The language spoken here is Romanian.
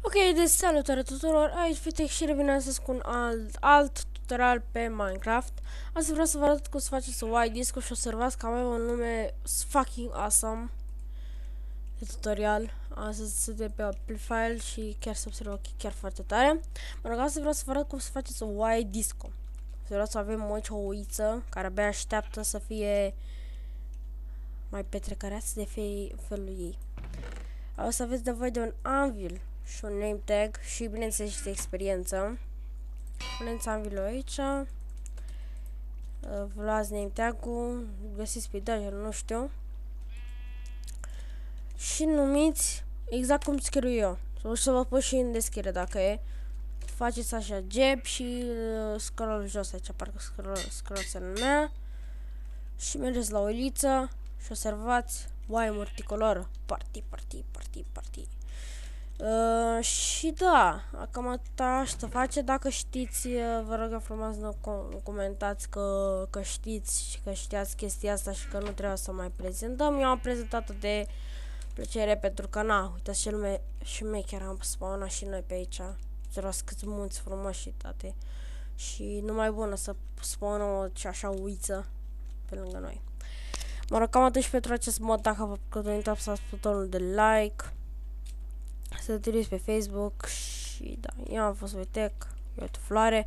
Ok, deci salutare tuturor, aici Fitech și revin astăzi cu un alt, alt tutorial pe Minecraft. Astăzi vreau să vă arăt cum să faceți white disc și observați că avem un nume fucking awesome de tutorial. Astăzi suntem pe Amplifile și chiar se observă că chiar foarte tare. Mă rog, astăzi vreau să vă arăt cum să faceți un white disco Vreau să avem aici o uiță care abia așteaptă să fie mai petrecăreați de felul ei o să aveți nevoie de un anvil și un name tag și bineînțeles și de experiență. Puneți anvilul aici. Uh, vă luați name tag-ul, găsiți pe Dajel, nu știu. Și numiți exact cum scriu eu. O să vă pun și în descriere dacă e. Faceți așa gep și uh, scroll jos aici, parcă scroll, scroll mea. Și mergeți la o liță și observați Y multicolor. Party, party, party, party. Uh, și da, cam atâta să face. Dacă știți, uh, vă rog frumos să comentați că, că știți și că știați chestia asta și că nu trebuie să mai prezentăm. Eu am prezentat-o de plăcere pentru că, na, uitați ce lume și mei chiar am spawnat și noi pe aici. Observați câți munți frumoși și toate. Și numai bună să spawnăm o așa uiță pe lângă noi. Mă rog, cam atât și pentru acest mod. Dacă vă plăcut, nu uitați să butonul de like, să te pe Facebook și da, eu am fost Vitec, eu floare.